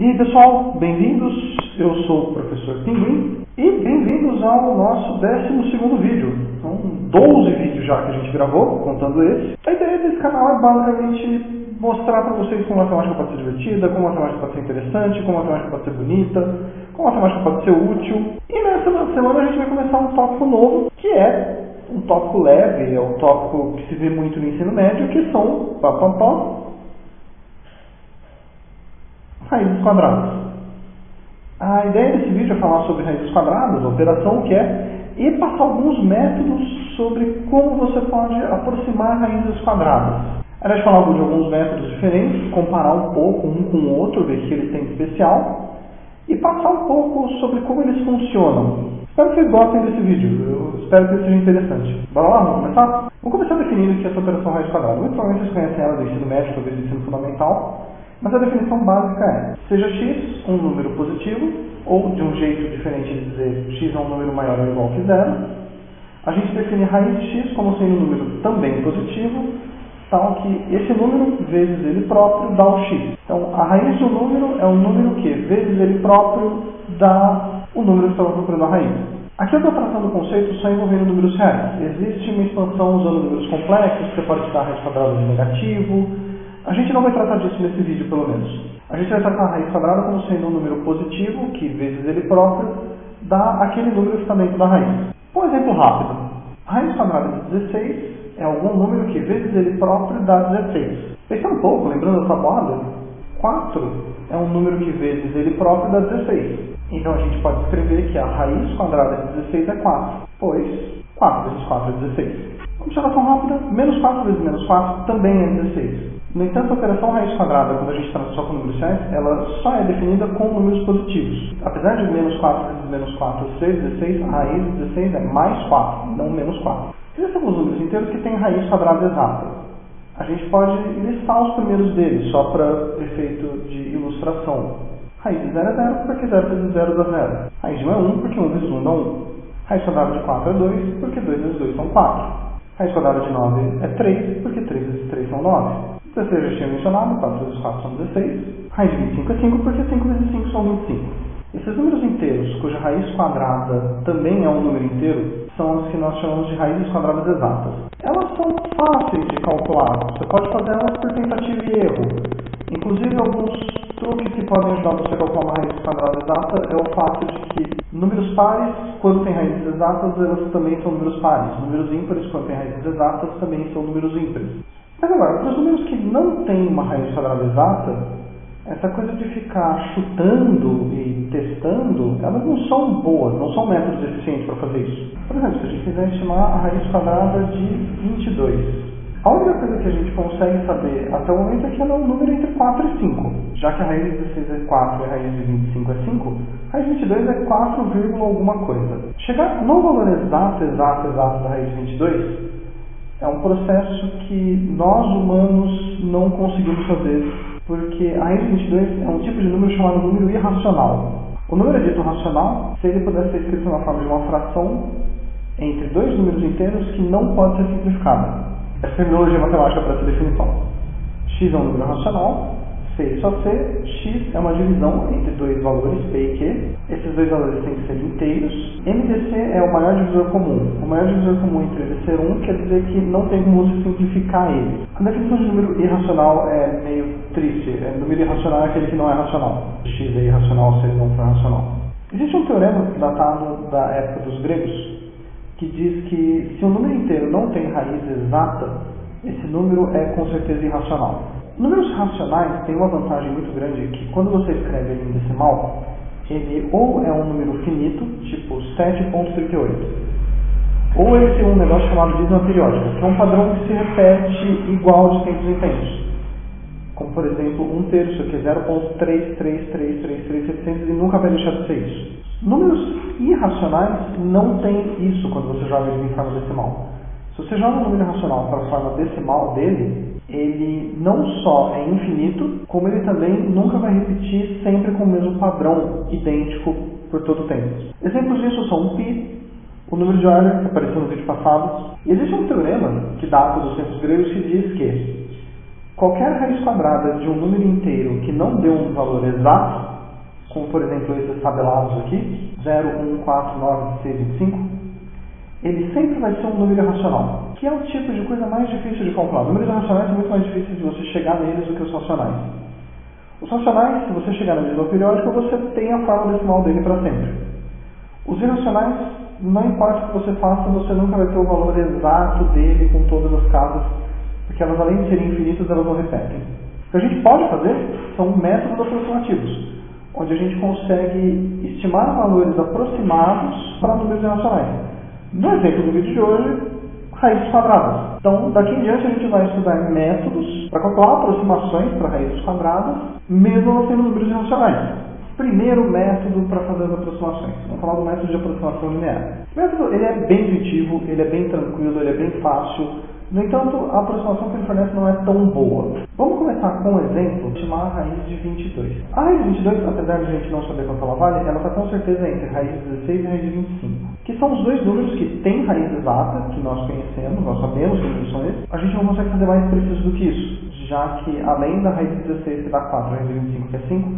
E pessoal, bem-vindos, eu sou o professor Pinguim e bem-vindos ao nosso 12 vídeo. São 12 vídeos já que a gente gravou, contando esse. A ideia desse canal é basicamente mostrar para vocês como a matemática pode ser divertida, como a matemática pode ser interessante, como a matemática pode ser bonita, como a matemática pode ser útil. E nessa semana a gente vai começar um tópico novo, que é um tópico leve, é um tópico que se vê muito no ensino médio, que são pá, pá, pá, raízes quadradas. A ideia desse vídeo é falar sobre raízes quadradas, a operação que é, e passar alguns métodos sobre como você pode aproximar raízes quadradas. A gente falar de alguns métodos diferentes, comparar um pouco um com o outro, ver o que eles têm de especial, e passar um pouco sobre como eles funcionam. Espero que vocês gostem desse vídeo, eu espero que seja interessante. Bora lá, vamos começar? Vamos começar definindo o que é essa operação raiz quadrada. Muito provavelmente vocês conhecem ela do ensino médio, talvez do ensino fundamental. Mas a definição básica é, seja x um número positivo, ou de um jeito diferente de dizer x é um número maior ou igual que zero, a gente define raiz de x como sendo um número também positivo, tal que esse número vezes ele próprio dá o x. Então, a raiz de um número é um número que, vezes ele próprio, dá o número que estamos procurando a raiz. Aqui eu estou tratando o conceito só envolvendo números reais. Existe uma expansão usando números complexos, você pode a raiz quadrada de negativo, a gente não vai tratar disso nesse vídeo, pelo menos. A gente vai tratar a raiz quadrada como sendo um número positivo, que vezes ele próprio, dá aquele número que está dentro da raiz. Um exemplo rápido. A raiz quadrada de 16 é algum número que vezes ele próprio dá 16. Pensando um pouco, lembrando da tabuada, 4 é um número que vezes ele próprio dá 16. Então a gente pode escrever que a raiz quadrada de 16 é 4, pois 4 vezes 4 é 16. Observação rápida, menos 4 vezes menos 4 também é 16. No entanto, a operação raiz quadrada, quando a gente só com números reais, ela só é definida com números positivos. Apesar de menos 4 vezes menos 4 ser 16, a raiz de 16 é mais 4, não menos 4. Existem alguns números inteiros que têm raiz quadrada exata. A gente pode listar os primeiros deles, só para efeito de ilustração. Raiz de 0 é 0, porque 0 vezes 0 dá 0. Raiz de 1 é 1, porque 1 vezes 1 dá 1. Raiz quadrada de 4 é 2, porque 2 vezes 2 são 4. Raiz quadrada de 9 é 3, porque 3 vezes 3 são 9. 16 eu já tinha mencionado, 4 vezes 4 são 16. Raiz de 25 é 5, porque 5 vezes 5 são 25. Esses números inteiros, cuja raiz quadrada também é um número inteiro, são os que nós chamamos de raízes quadradas exatas. Elas são fáceis de calcular, você pode fazer elas por tentativa e erro. Inclusive, alguns truques que podem ajudar você a calcular uma raiz quadrada exata é o fato de que números pares, quando tem raízes exatas, elas também são números pares. Números ímpares, quando tem raízes exatas, também são números ímpares. Mas agora, para os números que não têm uma raiz quadrada exata, essa coisa de ficar chutando e testando, elas não são boas, não são métodos eficientes para fazer isso. Por exemplo, se a gente quiser estimar a raiz quadrada de 22, a única coisa que a gente consegue saber até o momento é que ela é um número entre 4 e 5. Já que a raiz de 16 é 4 e a raiz de 25 é 5, a raiz de 22 é 4, alguma coisa. Chegar no valor exato, exato, exato da raiz de 22 é um processo que nós humanos não conseguimos fazer, porque a raiz de 22 é um tipo de número chamado número irracional. O número é dito racional se ele pudesse ser escrito na forma de uma fração entre dois números inteiros que não pode ser simplificada. Essa terminologia matemática para essa definição. x é um número racional, C e só C, x é uma divisão entre dois valores, P e Q. Esses dois valores têm que ser inteiros. MDC é o maior divisor comum. O maior divisor comum entre eles ser 1 quer dizer que não tem como você simplificar ele. A definição de número irracional é meio triste. É, número irracional é aquele que não é racional. x é irracional se ele não for racional. Existe um teorema datado da época dos gregos que diz que se um número inteiro não tem raiz exata, esse número é com certeza irracional. Números racionais têm uma vantagem muito grande que quando você escreve ele em decimal, ele ou é um número finito, tipo 7.38, ou ele tem um negócio chamado dízima periódica, que é um padrão que se repete igual de tempos em tempos. Como, por exemplo, um terço, que é 0.333333700 e nunca vai deixar de ser isso. Números irracionais não têm isso quando você joga ele em forma decimal. Se você joga um número irracional para a forma decimal dele, ele não só é infinito, como ele também nunca vai repetir sempre com o mesmo padrão idêntico por todo o tempo. Exemplos disso são o pi, o número de Euler, que apareceu no vídeo passado. E existe um teorema que data dos tempos gregos que diz que qualquer raiz quadrada de um número inteiro que não dê um valor exato como por exemplo esses tabelados aqui, 0, 1, 4, 9, 16, 25, ele sempre vai ser um número irracional, que é o tipo de coisa mais difícil de calcular. Números irracionais são muito mais difíceis de você chegar neles do que os racionais. Os racionais, se você chegar na medida periódica, você tem a forma decimal dele para sempre. Os irracionais, não importa o que você faça, você nunca vai ter o valor exato dele com todas as casas, porque elas além de serem infinitas, elas não repetem. O que a gente pode fazer são métodos aproximativos, onde a gente consegue estimar valores aproximados para números irracionais. No exemplo do vídeo de hoje, raízes quadradas. Então, daqui em diante a gente vai estudar métodos para calcular aproximações para raízes quadradas, mesmo não sendo números irracionais. Primeiro método para fazer as aproximações. Vamos falar do método de aproximação linear. O método ele é bem intuitivo, ele é bem tranquilo, ele é bem fácil. No entanto, a aproximação que ele fornece não é tão boa. Vamos começar com um exemplo, chamar a raiz de 22. A raiz de 22, apesar de a gente não saber quanto ela vale, ela está com certeza entre raiz de 16 e raiz de 25. Que são os dois números que têm raiz exata, que nós conhecemos, nós sabemos que são esses. A gente não consegue fazer mais preciso do que isso, já que além da raiz de 16 que dá 4, a raiz de 25 que é 5,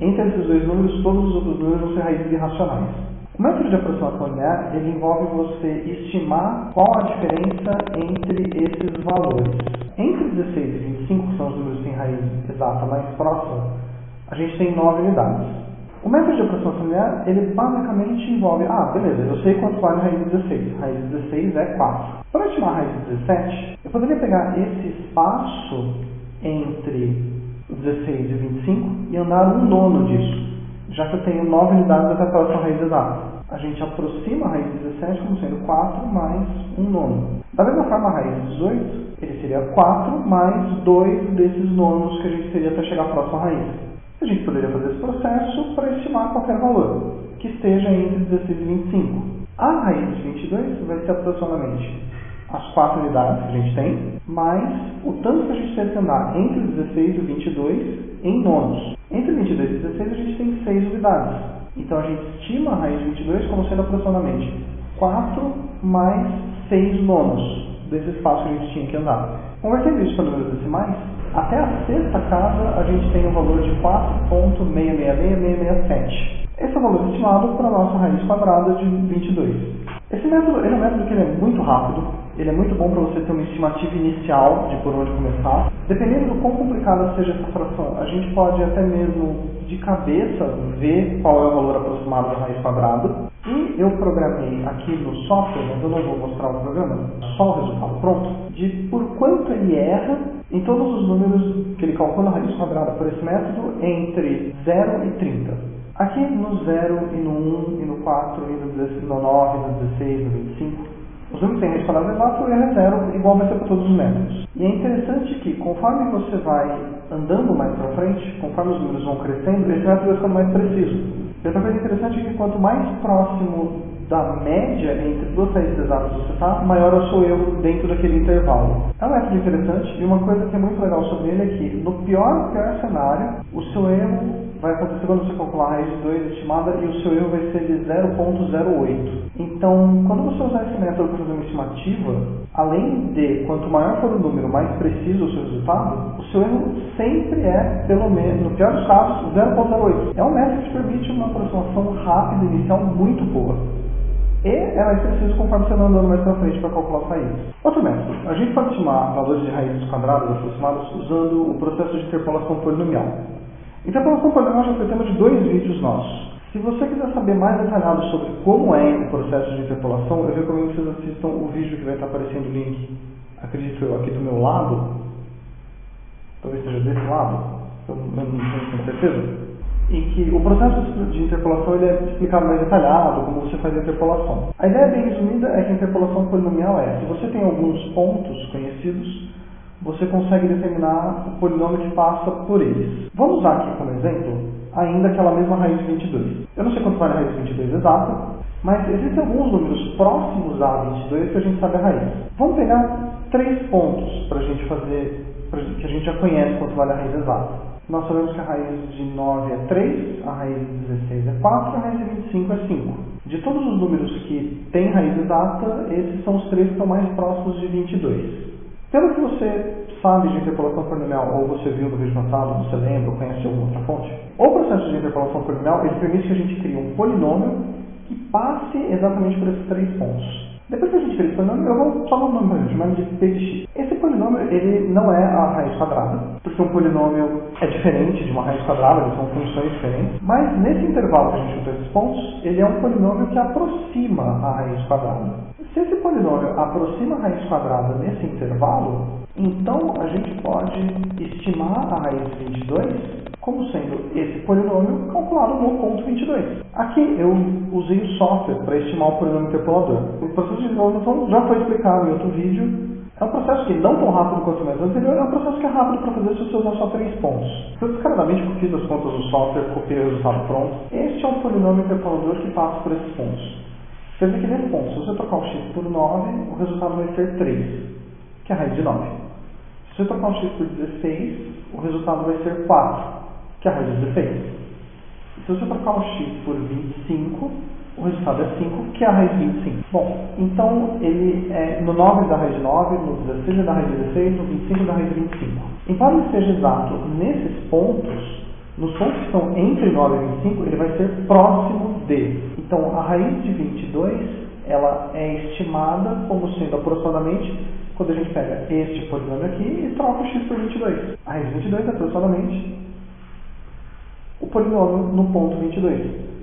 entre esses dois números, todos os outros números vão ser raízes irracionais. O método de aproximação linear ele envolve você estimar qual a diferença entre valores. Entre 16 e 25, que são os números têm raiz exata mais próxima, a gente tem 9 unidades. O método de aproximação linear, ele basicamente envolve, ah, beleza, eu sei quanto vale a raiz de 16. A raiz de 16 é 4. Para estimar a raiz de 17, eu poderia pegar esse espaço entre 16 e 25 e andar um nono disso já que eu tenho 9 unidades até a próxima raiz exata. A gente aproxima a raiz 17 como sendo 4 mais um nono. Da mesma forma, a raiz 18, ele seria 4 mais 2 desses nonos que a gente teria até chegar à próxima raiz. A gente poderia fazer esse processo para estimar qualquer valor, que esteja entre 16 e 25. A raiz de 22 vai ser aproximadamente as 4 unidades que a gente tem, mais o tanto que a gente tem andar entre o 16 e o 22 em nonos. Entre 22 e 16 a gente tem 6 unidades. Então a gente estima a raiz de 22 como sendo aproximadamente 4 mais 6 nonos desse espaço que a gente tinha que andar. Convertendo isso para números decimais, até a sexta casa a gente tem um valor de 4.666667. Esse é o valor estimado para a nossa raiz quadrada de 22. Esse método ele é um método que é muito rápido, ele é muito bom para você ter uma estimativa inicial de por onde começar. Dependendo do quão complicada seja essa fração, a gente pode até mesmo de cabeça ver qual é o valor aproximado da raiz quadrada. E eu programei aqui no software, mas eu não vou mostrar o programa, só o resultado pronto, de por quanto ele erra em todos os números que ele calcula a raiz quadrada por esse método entre 0 e 30. Aqui no 0 e no 1 e no 4 e no 9, no 16, no 25, os números têm raiz quadrada exata, o erro é zero, igual vai ser para todos os métodos. E é interessante que, conforme você vai andando mais para frente, conforme os números vão crescendo, esse método vai ficando mais preciso. E outra coisa interessante é que quanto mais próximo da média entre duas saídas exatas você está, maior é o seu erro dentro daquele intervalo. É um método interessante e uma coisa que é muito legal sobre ele é que, no pior, pior cenário, o seu erro vai acontecer quando você calcular a raiz de 2 estimada e o seu erro vai ser de 0.08. Então, quando você usar esse método para fazer uma estimativa, além de quanto maior for o número, mais preciso o seu resultado, o seu erro sempre é, pelo menos, no pior dos casos, 0.08. É um método que permite uma aproximação rápida inicial muito boa. E é mais preciso conforme você vai andando mais para frente para calcular as raízes. Outro método. A gente pode estimar valores de raízes quadradas aproximadas usando o processo de interpolação polinomial. Interpolação polinomial já foi tema de dois vídeos nossos. Se você quiser saber mais detalhado sobre como é o processo de interpolação, eu recomendo que vocês assistam o vídeo que vai estar aparecendo o link, acredito eu, aqui do meu lado. Talvez seja desse lado, eu não tenho certeza em que o processo de interpolação ele é explicado mais detalhado, como você faz a interpolação. A ideia bem resumida é que a interpolação polinomial é, se você tem alguns pontos conhecidos, você consegue determinar o polinômio que passa por eles. Vamos usar aqui como exemplo ainda aquela mesma raiz 22. Eu não sei quanto vale a raiz 22 exata, mas existem alguns números próximos a 22 que a gente sabe a raiz. Vamos pegar três pontos para a gente fazer, que a gente já conhece quanto vale a raiz exata. Nós sabemos que a raiz de 9 é 3, a raiz de 16 é 4, a raiz de 25 é 5. De todos os números que têm raiz exata, esses são os três que estão mais próximos de 22. Pelo que você sabe de interpolação polinomial, ou você viu no vídeo passado, você lembra, ou conhece alguma outra fonte, o processo de interpolação polinomial ele permite que a gente crie um polinômio que passe exatamente por esses três pontos. Depois que a gente cria esse polinômio, eu vou só um nome chamar de p de x. Esse polinômio ele não é a raiz quadrada, porque um polinômio é diferente de uma raiz quadrada, eles são funções diferentes. Mas nesse intervalo que a gente juntou esses pontos, ele é um polinômio que aproxima a raiz quadrada. Se esse polinômio aproxima a raiz quadrada nesse intervalo, então a gente pode estimar a raiz de 22 como sendo esse polinômio calculado no ponto 22. Aqui eu usei o software para estimar o polinômio interpolador. O processo de desenvolvimento já foi explicado em outro vídeo. É um processo que não tão rápido quanto o método anterior, é um processo que é rápido para fazer se você usar só três pontos. Eu descaradamente fiz as contas do software, copiei o resultado pronto. Este é um polinômio interpolador que passa por esses pontos. Quer dizer que nesse ponto, se você trocar o x por 9, o resultado vai ser 3, que é a raiz de 9. Se você trocar o x por 16, o resultado vai ser 4, que é a raiz de 16. E se você trocar o x por 25, o resultado é 5, que é a raiz de 25. Bom, então ele é no 9 da raiz de 9, no 16 da raiz de 16, no 25 da raiz de 25. Embora ele seja exato nesses pontos, nos pontos que estão entre 9 e 25, ele vai ser próximo de. Então, a raiz de 22, ela é estimada como sendo aproximadamente, quando a gente pega este polinômio aqui e troca o x por 22. A raiz de 22 é aproximadamente o polinômio no ponto 22.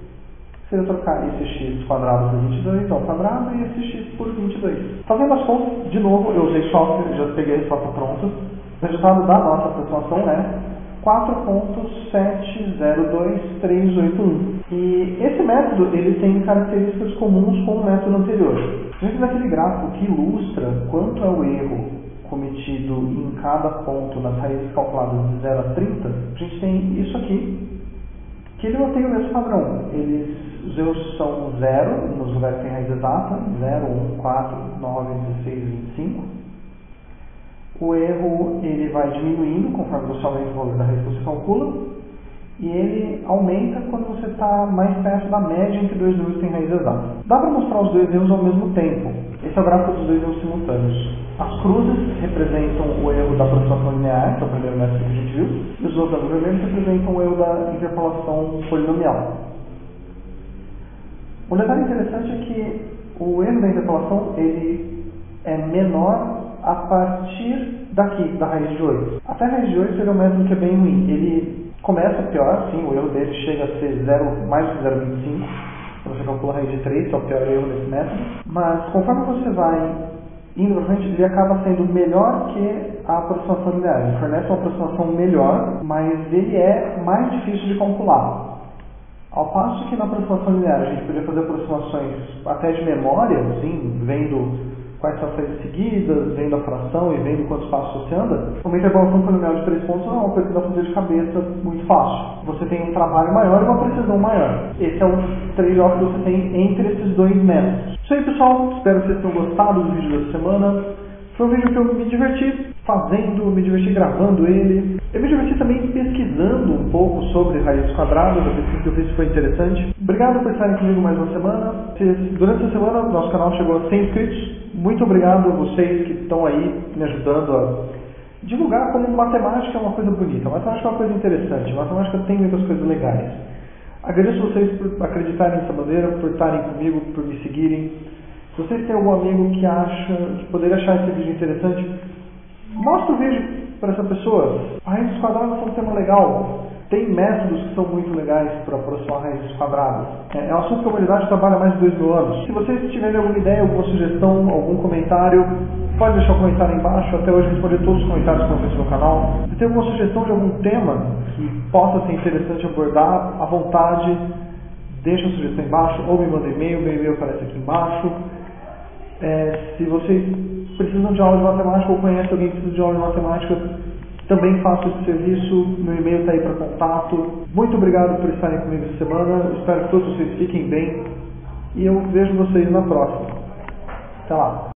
Se eu trocar esse x quadrado por 22 ao quadrado e esse x por 22. Fazendo as contas, de novo, eu usei software, já peguei a resposta pronta. O resultado da nossa aproximação é 4.702381. E esse método ele tem características comuns com o método anterior. Dentro daquele gráfico que ilustra quanto é o erro cometido em cada ponto nas raízes calculadas de 0 a 30, a gente tem isso aqui, que ele mantém o mesmo padrão. Eles, os erros são 0 nos lugares que tem raiz exata, 0, 1, 4, 9, 16, 25 o erro ele vai diminuindo conforme você aumenta o valor da raiz que você calcula e ele aumenta quando você está mais perto da média entre dois números que têm raiz exata. Dá para mostrar os dois erros ao mesmo tempo. Esse é o gráfico dos dois erros simultâneos. As cruzes representam o erro da aproximação linear, que é o primeiro método que a gente viu, e os outros vermelhos representam o erro da interpolação polinomial. Um detalhe interessante é que o erro da interpolação ele é menor a partir daqui, da raiz de 8. Até a raiz de 8 seria um método que é bem ruim. Ele começa pior, sim, o erro dele chega a ser 0, mais que 0,25. Você calcula a raiz de 3, que é o pior erro desse método. Mas conforme você vai indo para frente, ele acaba sendo melhor que a aproximação linear. Ele fornece uma aproximação melhor, mas ele é mais difícil de calcular. Ao passo que na aproximação linear a gente podia fazer aproximações até de memória, assim, vendo quais são as saídas seguidas, vendo a fração e vendo quantos passos você anda, uma interpolação polinomial de três pontos não é uma coisa que dá para fazer de cabeça muito fácil. Você tem um trabalho maior e uma precisão maior. Esse é o trade-off que você tem entre esses dois métodos. Isso aí, pessoal. Espero que vocês tenham gostado do vídeo dessa semana. Foi um vídeo que eu me diverti fazendo, me diverti gravando ele. Eu me diverti também pesquisando um pouco sobre raízes quadradas, a pesquisa que eu fiz foi interessante. Obrigado por estarem comigo mais uma semana. Durante essa semana, nosso canal chegou a 100 inscritos. Muito obrigado a vocês que estão aí me ajudando a divulgar como matemática é uma coisa bonita. Matemática é uma coisa interessante. Matemática tem muitas coisas legais. Agradeço vocês por acreditarem nessa maneira, por estarem comigo, por me seguirem. Se vocês têm algum amigo que acha que poderia achar esse vídeo interessante, mostra o vídeo para essa pessoa. Raízes quadradas são um tema legal. Tem métodos que são muito legais para aproximar raízes quadradas. É, é um assunto que a humanidade trabalha há mais de dois mil anos. Se vocês tiverem alguma ideia, alguma sugestão, algum comentário, pode deixar um comentário embaixo. Até hoje responder todos os comentários que estão feitos no canal. Se tem alguma sugestão de algum tema que possa ser interessante abordar, à vontade, deixa a sugestão embaixo ou me manda e-mail. Meu e-mail aparece aqui embaixo. É, se vocês precisam de aula de matemática ou conhecem alguém que precisa de aula de matemática, também faço esse serviço. Meu e-mail está aí para contato. Muito obrigado por estarem comigo essa semana. Espero que todos vocês fiquem bem. E eu vejo vocês na próxima. Até lá.